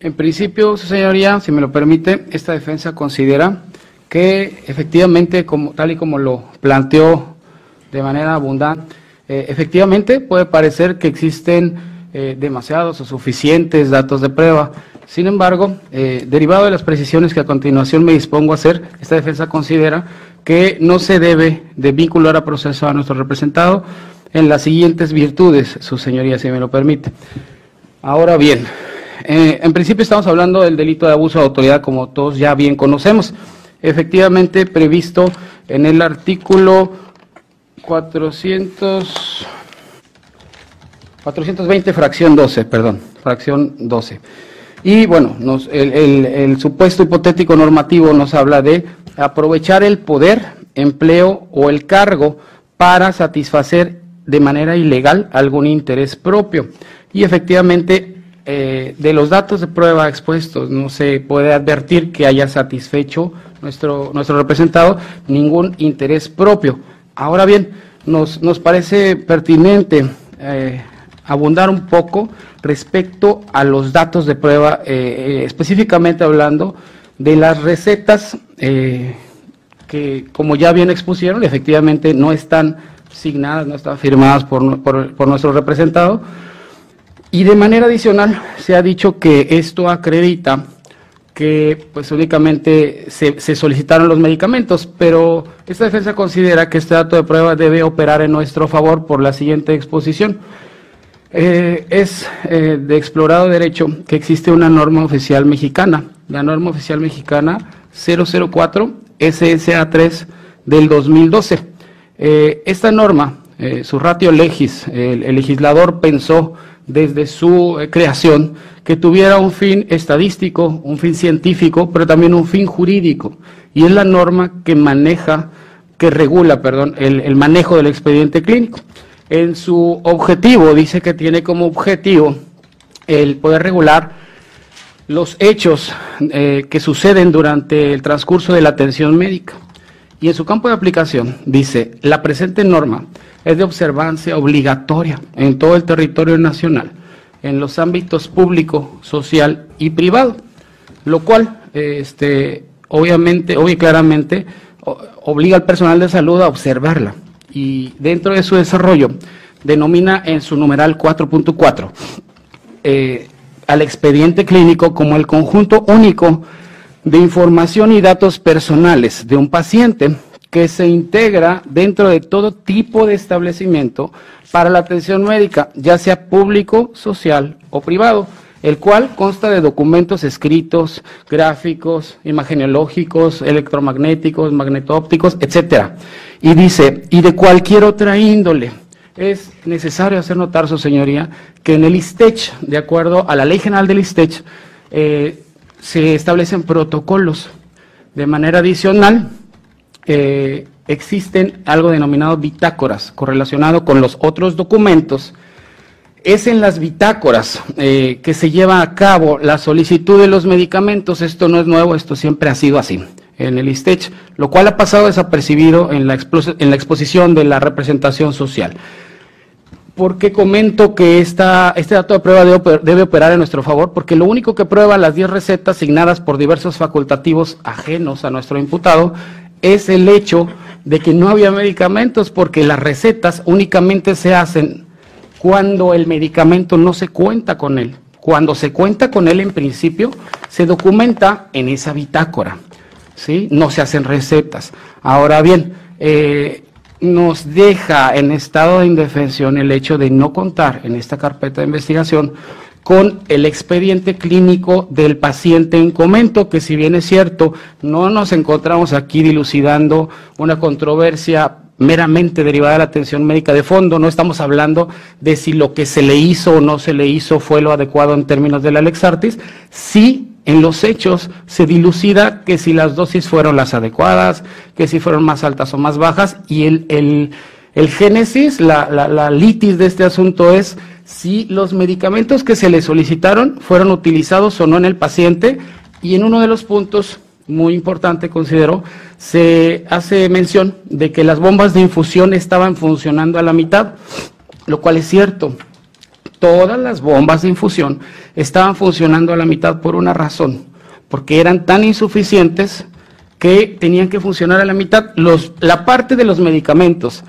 En principio, su señoría, si me lo permite, esta defensa considera que efectivamente, como, tal y como lo planteó de manera abundante, eh, efectivamente puede parecer que existen eh, demasiados o suficientes datos de prueba. Sin embargo, eh, derivado de las precisiones que a continuación me dispongo a hacer, esta defensa considera que no se debe de vincular a proceso a nuestro representado en las siguientes virtudes, su señoría, si me lo permite. Ahora bien, eh, en principio estamos hablando del delito de abuso de autoridad, como todos ya bien conocemos. Efectivamente, previsto en el artículo 400, 420, fracción 12, perdón, fracción 12. Y bueno, nos, el, el supuesto hipotético normativo nos habla de aprovechar el poder, empleo o el cargo para satisfacer de manera ilegal algún interés propio. Y efectivamente eh, de los datos de prueba expuestos no se puede advertir que haya satisfecho nuestro, nuestro representado ningún interés propio. Ahora bien, nos, nos parece pertinente eh, abundar un poco respecto a los datos de prueba, eh, específicamente hablando de las recetas que, como ya bien expusieron, efectivamente no están signadas, no están firmadas por, por, por nuestro representado, y de manera adicional se ha dicho que esto acredita que pues únicamente se, solicitaron los medicamentos, pero esta defensa considera que este dato de prueba debe operar en nuestro favor por la siguiente exposición. Eh, es eh, de explorado derecho que existe una norma oficial mexicana, la norma oficial mexicana 004 SSA3 del 2012. Eh, esta norma, su ratio legis, el legislador pensó desde su eh, creación que tuviera un fin estadístico, un fin científico, pero también un fin jurídico. Y es la norma que maneja, que regula, perdón, el, manejo del expediente clínico. En su objetivo, dice que tiene como objetivo el poder regular los hechos eh, que suceden durante el transcurso de la atención médica. Y en su campo de aplicación dice, la presente norma es de observancia obligatoria en todo el territorio nacional, en los ámbitos público, social y privado, lo cual, este, obviamente, obviamente, claramente, obliga al personal de salud a observarla. Y dentro de su desarrollo denomina en su numeral 4.4 eh, al expediente clínico como el conjunto único de información y datos personales de un paciente que se integra dentro de todo tipo de establecimiento para la atención médica, ya sea público, social o privado, el cual consta de documentos escritos, gráficos, imagenológicos, electromagnéticos, magnetópticos, etcétera. Y dice, y de cualquier otra índole. Es necesario hacer notar, su señoría, que en el ISTECH, de acuerdo a la Ley General del ISTECH, eh, se establecen protocolos. De manera adicional, eh, existen algo denominado bitácoras, correlacionado con los otros documentos. Es en las bitácoras eh, que se lleva a cabo la solicitud de los medicamentos. Esto no es nuevo, esto siempre ha sido así en el ISTECH, lo cual ha pasado desapercibido en la, en la exposición de la representación social. ¿Por qué comento que esta, este dato de prueba debe, debe, operar en nuestro favor? Porque lo único que prueba las 10 recetas asignadas por diversos facultativos ajenos a nuestro imputado es el hecho de que no había medicamentos porque las recetas únicamente se hacen cuando el medicamento no se cuenta con él. Cuando se cuenta con él en principio, se documenta en esa bitácora, ¿sí? No se hacen recetas. Ahora bien, eh, nos deja en estado de indefensión el hecho de no contar en esta carpeta de investigación con el expediente clínico del paciente en comento, que si bien es cierto, no nos encontramos aquí dilucidando una controversia meramente derivada de la atención médica de fondo, no estamos hablando de si lo que se le hizo o no se le hizo fue lo adecuado en términos de la Lex Artis, sí en los hechos se dilucida que si las dosis fueron las adecuadas, que si fueron más altas o más bajas, y el, el, el génesis, la, la, la litis de este asunto es si los medicamentos que se le solicitaron fueron utilizados o no en el paciente y en uno de los puntos muy importante, considero, se hace mención de que las bombas de infusión estaban funcionando a la mitad, lo cual es cierto. todas las bombas de infusión estaban funcionando a la mitad por una razón, porque eran tan insuficientes que tenían que funcionar a la mitad. Los, la parte de los medicamentos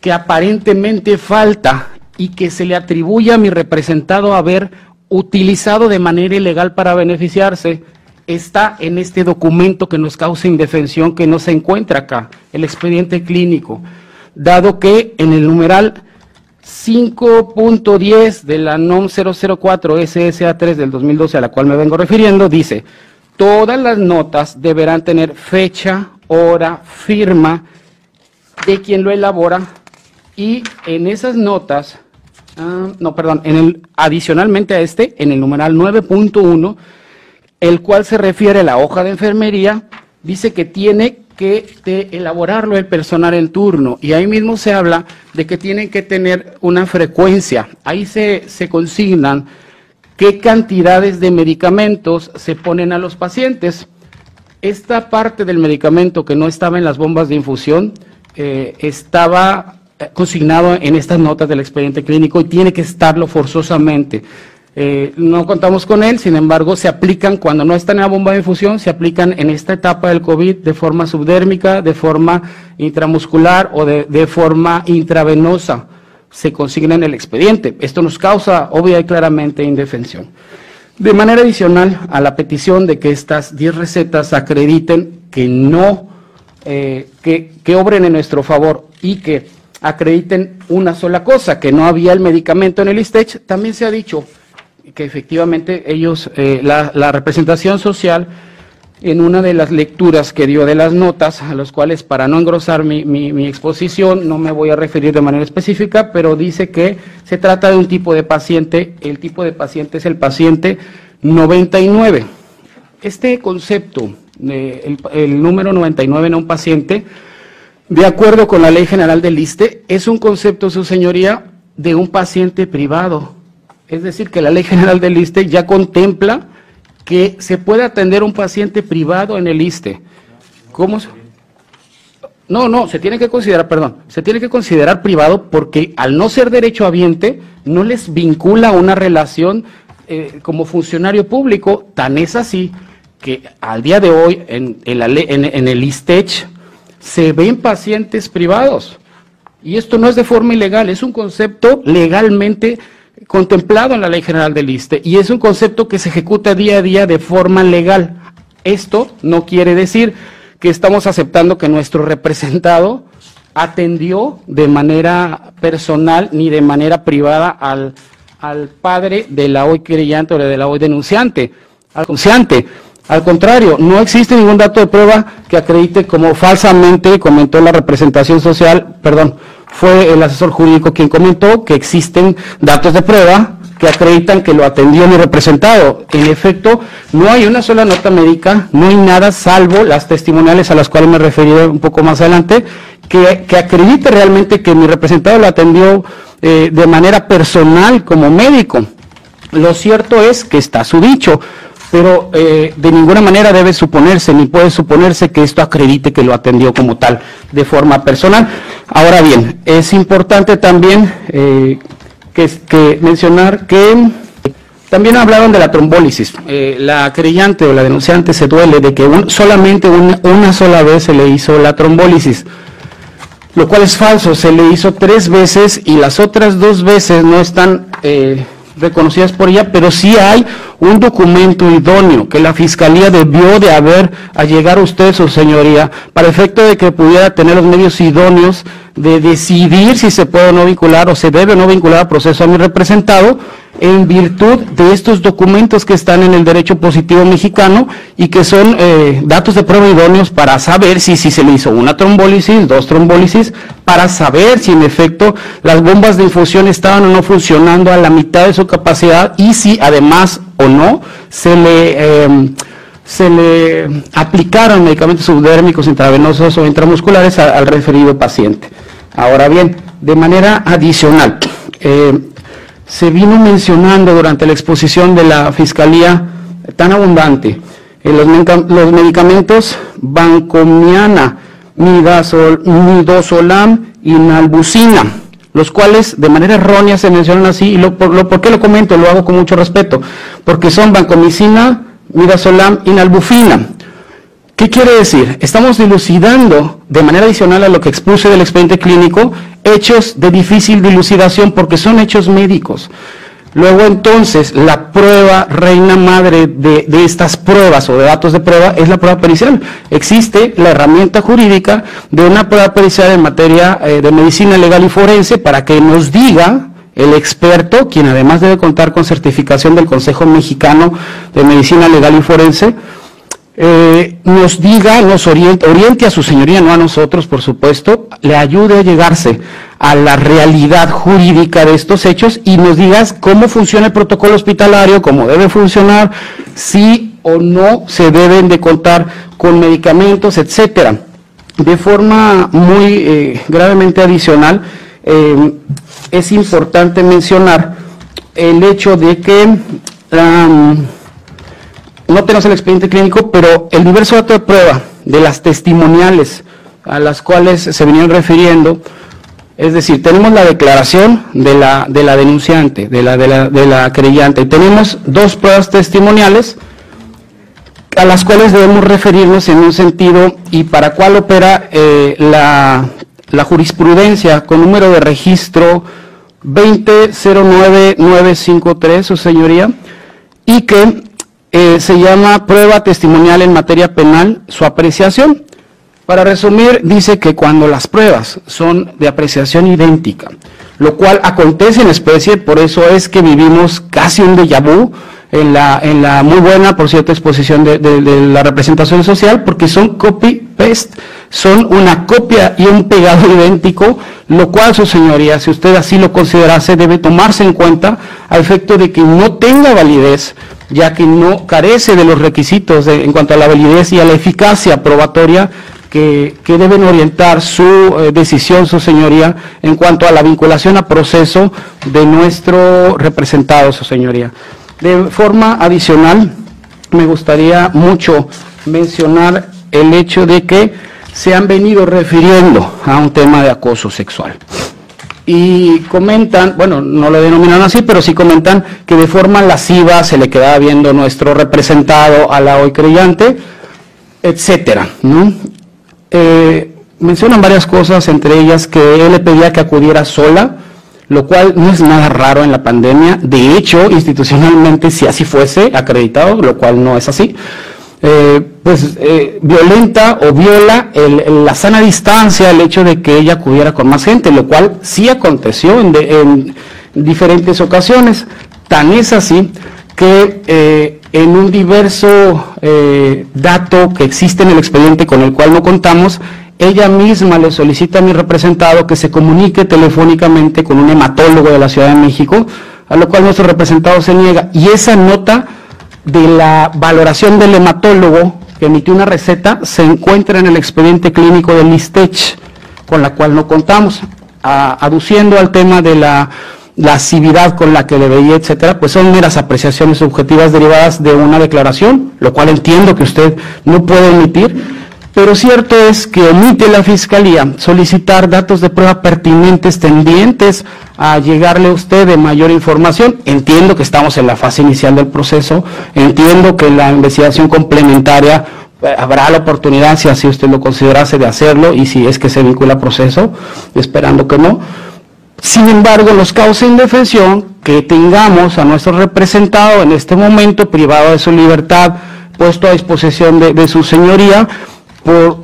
que aparentemente falta y que se le atribuye a mi representado haber utilizado de manera ilegal para beneficiarse, está en este documento que nos causa indefensión que no se encuentra acá, el expediente clínico, dado que en el numeral 5.10 de la NOM 004 SSA3 del 2012 a la cual me vengo refiriendo, dice, todas las notas deberán tener fecha, hora, firma de quien lo elabora y en esas notas, ah, no, perdón, en el, adicionalmente a este, en el numeral 9.1, el cual se refiere a la hoja de enfermería, dice que tiene que elaborarlo el personal en turno y ahí mismo se habla de que tienen que tener una frecuencia. Ahí se, consignan qué cantidades de medicamentos se ponen a los pacientes. Esta parte del medicamento que no estaba en las bombas de infusión eh, estaba consignado en estas notas del expediente clínico y tiene que estarlo forzosamente. Eh, no contamos con él, sin embargo, se aplican cuando no está en la bomba de infusión, se aplican en esta etapa del COVID de forma subdérmica, de forma intramuscular o de, forma intravenosa se consigna en el expediente. Esto nos causa obvia y claramente indefensión. De manera adicional a la petición de que estas 10 recetas acrediten que no, eh, que obren en nuestro favor y que acrediten una sola cosa, que no había el medicamento en el ISTECH, también se ha dicho que efectivamente ellos, eh, la, representación social en una de las lecturas que dio de las notas, a los cuales para no engrosar mi, exposición no me voy a referir de manera específica, pero dice que se trata de un tipo de paciente, el tipo de paciente es el paciente 99. Este concepto, el, el número 99 en un paciente, de acuerdo con la Ley General del ISTE, es un concepto, su señoría, de un paciente privado. Es decir, que la Ley General del ISTE ya contempla que se puede atender un paciente privado en el ISTE. ¿Cómo? No, no, se tiene que considerar, perdón, se tiene que considerar privado porque al no ser derecho habiente no les vincula una relación eh, como funcionario público. Tan es así que al día de hoy en, en, en el ISTECH se ven pacientes privados. Y esto no es de forma ilegal, es un concepto legalmente contemplado en la Ley General del ISTE y es un concepto que se ejecuta día a día de forma legal. Esto no quiere decir que estamos aceptando que nuestro representado atendió de manera personal ni de manera privada al, al padre de la hoy querellante o de la hoy denunciante. Al denunciante. Al contrario, no existe ningún dato de prueba que acredite como falsamente comentó la representación social, perdón, fue el asesor jurídico quien comentó que existen datos de prueba que acreditan que lo atendió mi representado. En efecto, no hay una sola nota médica, no hay nada salvo las testimoniales a las cuales me referiré un poco más adelante, que, acredite realmente que mi representado lo atendió eh, de manera personal como médico. Lo cierto es que está su dicho pero eh, de ninguna manera debe suponerse, ni puede suponerse que esto acredite que lo atendió como tal, de forma personal. Ahora bien, es importante también eh, que, mencionar que también hablaron de la trombólisis. Eh, la creyente o la denunciante se duele de que solamente una, sola vez se le hizo la trombólisis, lo cual es falso, se le hizo tres veces y las otras dos veces no están reconocidas por ella, pero sí hay un documento idóneo que la Fiscalía debió de haber a llegar a usted, su señoría, para efecto de que pudiera tener los medios idóneos de decidir si se puede o no vincular o se debe o no vincular al proceso a mi representado en virtud de estos documentos que están en el derecho positivo mexicano y que son eh, datos de prueba idóneos para saber si, si se le hizo una trombólisis, dos trombólisis, para saber si en efecto las bombas de infusión estaban o no funcionando a la mitad de su capacidad y si además o no se le... Em, se le aplicaron medicamentos subdérmicos intravenosos o intramusculares al referido paciente. Ahora bien, de manera adicional, eh, se vino mencionando durante la exposición de la Fiscalía tan abundante eh, los, medicamentos vancomiana, midazolam y nalbucina. los cuales de manera errónea se mencionan así, y lo, por, lo, ¿por qué lo comento? Lo hago con mucho respeto, porque son vancomicina, midazolam y nalbufina. ¿Qué quiere decir? Estamos dilucidando de manera adicional a lo que expuse del expediente clínico hechos de difícil dilucidación porque son hechos médicos. Luego entonces la prueba reina madre de, estas pruebas o de datos de prueba es la prueba pericial. Existe la herramienta jurídica de una prueba pericial en materia eh, de medicina legal y forense para que nos diga el experto, quien además debe contar con certificación del Consejo Mexicano de Medicina Legal y Forense, eh, nos diga, nos oriente, oriente a su señoría, no a nosotros, por supuesto, le ayude a llegarse a la realidad jurídica de estos hechos y nos digas cómo funciona el protocolo hospitalario, cómo debe funcionar, si o no se deben de contar con medicamentos, etcétera. De forma muy eh, gravemente adicional, eh, es importante mencionar el hecho de que no tenemos el expediente clínico, pero el diverso dato de prueba de las testimoniales a las cuales se venían refiriendo, es decir, tenemos la declaración de la, de la denunciante, de la, de, la, de la creyente, y tenemos dos pruebas testimoniales a las cuales debemos referirnos en un sentido y para cuál opera eh, la, la jurisprudencia con número de registro 2009953, su señoría, y que eh, se llama prueba testimonial en materia penal, su apreciación. Para resumir, dice que cuando las pruebas son de apreciación idéntica, lo cual acontece en especie, por eso es que vivimos casi un déjà vu en la, en la muy buena, por cierto, exposición de, de la representación social, porque son copy-paste, son una copia y un pegado idéntico, lo cual, su señoría, si usted así lo considerase, debe tomarse en cuenta a efecto de que no tenga validez ya que no carece de los requisitos en cuanto a la validez y a la eficacia probatoria que, deben orientar su eh, decisión, su señoría, en cuanto a la vinculación a proceso de nuestro representado, su señoría. De forma adicional, me gustaría mucho mencionar el hecho de que se han venido refiriendo a un tema de acoso sexual y comentan, bueno, no lo denominan así, pero sí comentan que de forma lasciva se le quedaba viendo nuestro representado a la hoy creyente, etcétera. Eh, mencionan varias cosas, entre ellas que él le pedía que acudiera sola, lo cual no es nada raro en la pandemia. De hecho, institucionalmente, si así fuese acreditado, lo cual no es así, eh, pues eh, violenta o viola la sana distancia, el hecho de que ella acudiera con más gente, lo cual sí aconteció en, diferentes ocasiones. Tan es así que eh, en un diverso dato que existe en el expediente con el cual no contamos, ella misma le solicita a mi representado que se comunique telefónicamente con un hematólogo de la Ciudad de México, a lo cual nuestro representado se niega. Y esa nota de la valoración del hematólogo que emitió una receta se encuentra en el expediente clínico del LISTECH, con la cual no contamos, aduciendo al tema de la lascividad con la que le veía, etcétera, pues son meras apreciaciones subjetivas derivadas de una declaración, lo cual entiendo que usted no puede emitir, pero cierto es que omite la Fiscalía solicitar datos de prueba pertinentes tendientes a llegarle a usted de mayor información. Entiendo que estamos en la fase inicial del proceso, entiendo que la investigación complementaria eh, habrá la oportunidad, si así usted lo considerase, de hacerlo y si es que se vincula al proceso, esperando que no. Sin embargo, nos causa indefensión que tengamos a nuestro representado en este momento privado de su libertad, puesto a disposición de, de su señoría,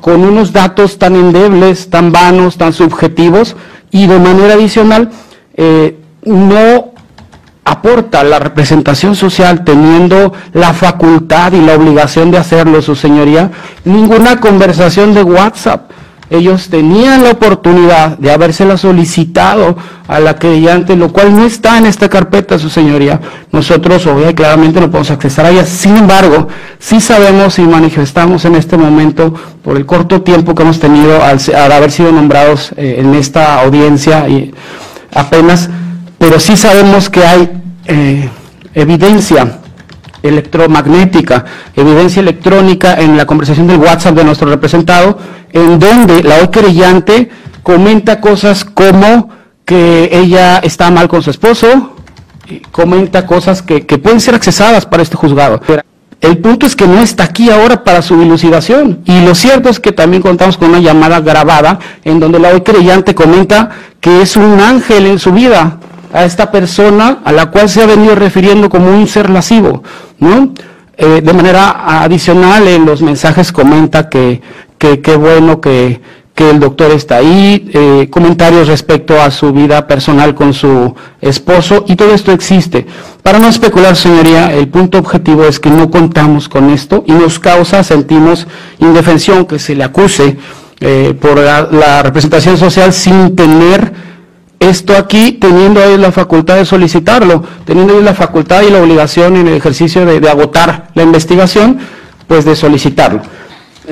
con unos datos tan endebles, tan vanos, tan subjetivos, y de manera adicional eh, no aporta la representación social teniendo la facultad y la obligación de hacerlo, su señoría, ninguna conversación de WhatsApp ellos tenían la oportunidad de habérsela solicitado a la creyente, lo cual no está en esta carpeta, su señoría. Nosotros, obviamente, claramente no podemos acceder a ella. Sin embargo, sí sabemos y manifestamos en este momento, por el corto tiempo que hemos tenido al, haber sido nombrados eh, en esta audiencia, y apenas, pero sí sabemos que hay eh, evidencia electromagnética, evidencia electrónica en la conversación del WhatsApp de nuestro representado, en donde la hoy creyente comenta cosas como que ella está mal con su esposo, comenta cosas que, que pueden ser accesadas para este juzgado. El punto es que no está aquí ahora para su dilucidación. Y lo cierto es que también contamos con una llamada grabada en donde la hoy creyente comenta que es un ángel en su vida a esta persona a la cual se ha venido refiriendo como un ser lascivo, ¿no? Eh, de manera adicional en los mensajes comenta que qué bueno que, que el doctor está ahí, eh, comentarios respecto a su vida personal con su esposo y todo esto existe. Para no especular, señoría, el punto objetivo es que no contamos con esto y nos causa, sentimos indefensión que se le acuse eh, por la, representación social sin tener esto aquí, teniendo ellos la facultad de solicitarlo, teniendo ellos la facultad y la obligación en el ejercicio de, agotar la investigación, pues de solicitarlo.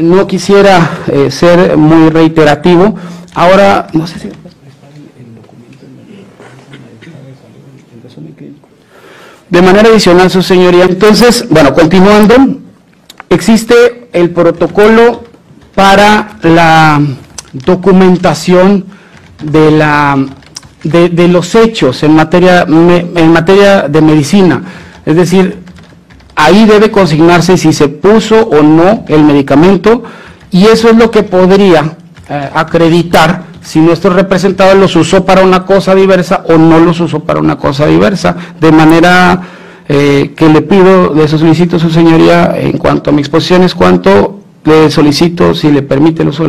No quisiera eh, ser muy reiterativo. Ahora, no sé si... De manera adicional, su señoría. Entonces, bueno, continuando, existe el protocolo para la documentación de, la, de, los hechos en materia, en materia de medicina. Es decir, ahí debe consignarse si se puso o no el medicamento y eso es lo que podría eh, acreditar si nuestro representado los usó para una cosa diversa o no los usó para una cosa diversa, de manera eh, que le pido, le solicito a su señoría en cuanto a mi exposición es cuanto le solicito si le permite el uso